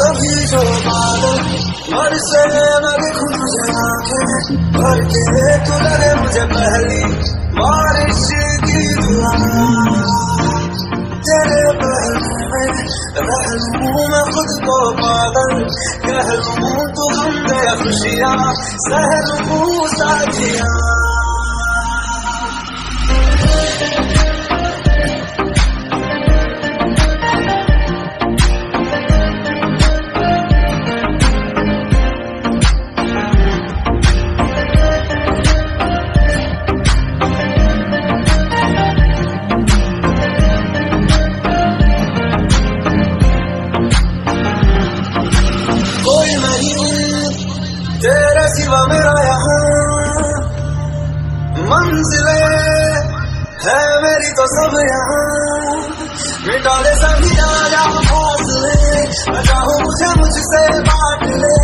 कभी जो मानो मर से मैं देखूं तुझे आंखें भर के तो लगे मुझे पहली बारिश की दुआ तेरे पहलू में रह लूं मैं खुद को पागल कह लूं तो हम गया खुशियाँ सह लूं साथियाँ सिवा मेरा यहाँ। मंजिले है मेरी तो सब यहाँ। मिटा दे सभी आया जाओ मुझे मुझसे बांट ले।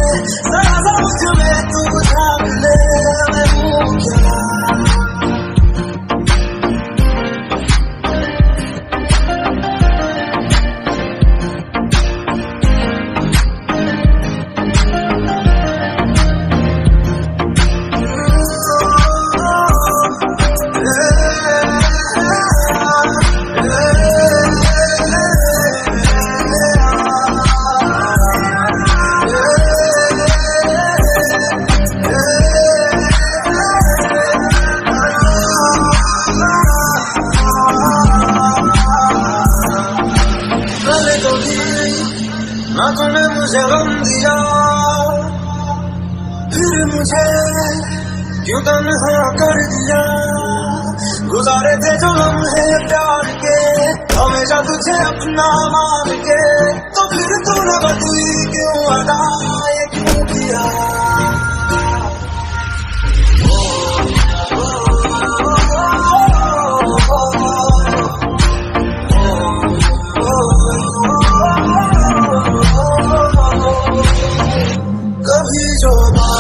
ना मुझे गम दिया, फिर मुझे क्यों तन्हा कर दिया? गुजारे थे जो लम्हे प्यार के हमेशा तुझे अपना मान के तो फिर तू न अदा